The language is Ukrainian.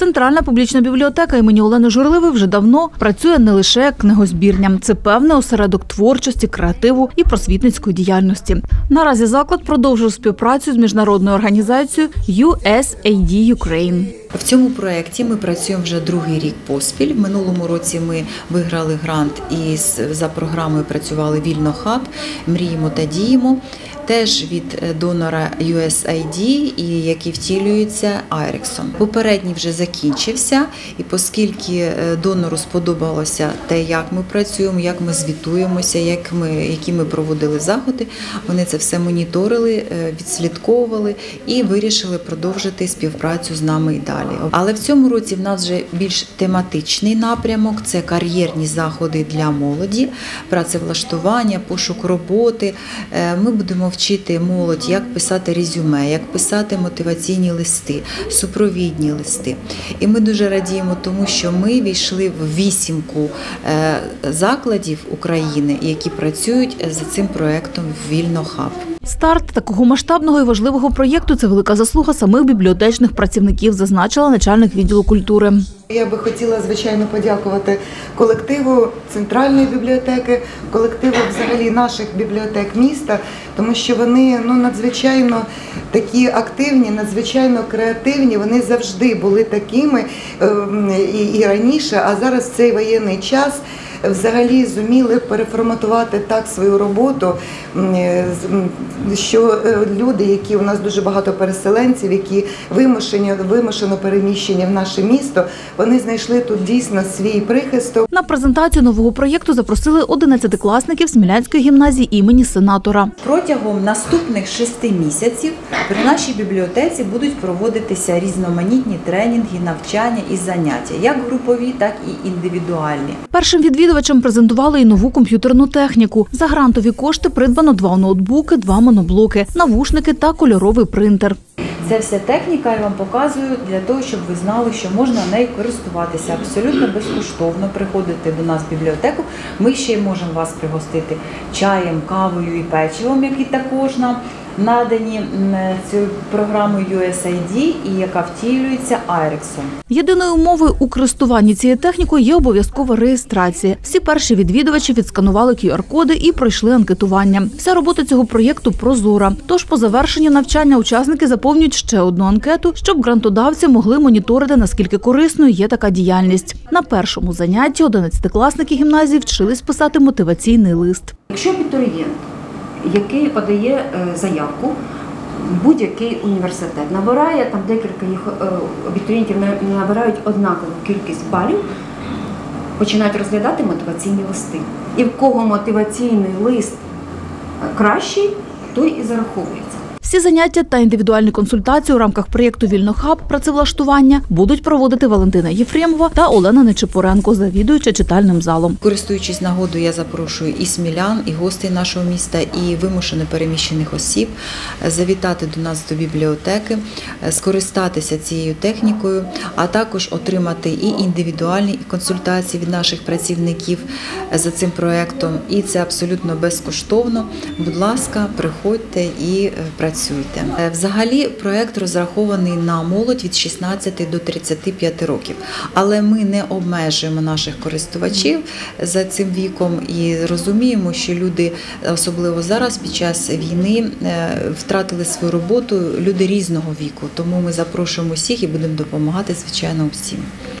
Центральна публічна бібліотека імені Олени Журливи вже давно працює не лише як книгозбірня. Це певний осередок творчості, креативу і просвітницької діяльності. Наразі заклад продовжує співпрацю з міжнародною організацією USAID Ukraine. В цьому проєкті ми працюємо вже другий рік поспіль. В минулому році ми виграли грант і за програмою працювали Вільно хаб, мріємо та діємо. Теж від е, донора USAID, і який втілюється Айрексом. Попередній вже закінчився, і оскільки е, донору сподобалося те, як ми працюємо, як ми звітуємося, як ми, які ми проводили заходи, вони це все моніторили, е, відслідковували і вирішили продовжити співпрацю з нами і далі. Але в цьому році в нас вже більш тематичний напрямок це кар'єрні заходи для молоді, працевлаштування, пошук роботи. Е, Ми будемо вчити молодь, як писати резюме, як писати мотиваційні листи, супровідні листи. І ми дуже радіємо, тому що ми війшли в вісімку е, закладів України, які працюють за цим проектом Вільно хаб. Старт такого масштабного і важливого проєкту це велика заслуга самих бібліотечних працівників, зазначила начальник відділу культури. Я би хотіла звичайно подякувати колективу центральної бібліотеки, колективу взагалі наших бібліотек міста, тому що вони ну надзвичайно такі активні, надзвичайно креативні. Вони завжди були такими ем, і, і раніше, а зараз цей воєнний час. Взагалі зуміли переформатувати так свою роботу, е, з- що е, люди, які у нас дуже багато переселенців, які вимушені вимушено переміщені в наше місто, вони знайшли тут дійсно свій прихисток. На презентацію нового проєкту запросили 11-класників Смілянської гімназії імені сенатора. Протягом наступних шести місяців при нашій бібліотеці будуть проводитися різноманітні тренінги, навчання і заняття, як групові, так і індивідуальні. Першим відвідувачам презентували і нову комп'ютерну техніку. За грантові кошти придбано два ноутбуки, два моноблоки, навушники та кольоровий принтер. Це вся техніка я вам показую для того, щоб ви знали, що можна нею користуватися абсолютно безкоштовно. Приходите до нас в бібліотеку. Ми ще можемо вас пригостити чаєм, кавою і печивом, які також нам надані цією програмою USAID і яка втілюється Айрексом. Єдиною умовою у користуванні цією технікою є обов'язкова реєстрація. Всі перші відвідувачі відсканували QR-коди і пройшли анкетування. Вся робота цього проєкту прозора. Тож по завершенню навчання учасники заповнюють ще одну анкету, щоб грантодавці могли моніторити, наскільки корисною є така діяльність. На першому занятті 11-класники гімназії вчились писати мотиваційний лист. Якщо абітурієнт, який подає е, заявку, будь-який університет набирає там декілька їх е, абітурієнтів набирають однакову кількість балів, починають розглядати мотиваційні листи. І в кого мотиваційний лист е, кращий, той і зараховується. Всі заняття та індивідуальні консультації у рамках проєкту Вільнохаб працевлаштування будуть проводити Валентина Єфремова та Олена Нечипоренко, завідуюча читальним залом. Користуючись нагодою, я запрошую і смілян, і гостей нашого міста, і вимушено переміщених осіб завітати до нас до бібліотеки, скористатися цією технікою, а також отримати і індивідуальні консультації від наших працівників за цим проектом. І це абсолютно безкоштовно. Будь ласка, приходьте і е, працюйте. Е, Взагалі, проект розрахований на молодь від 16 до 35 років, але ми не обмежуємо наших користувачів за цим віком і розуміємо, що люди, особливо зараз під час війни, е, втратили свою роботу люди різного віку. Тому ми запрошуємо всіх і будемо допомагати звичайно всім.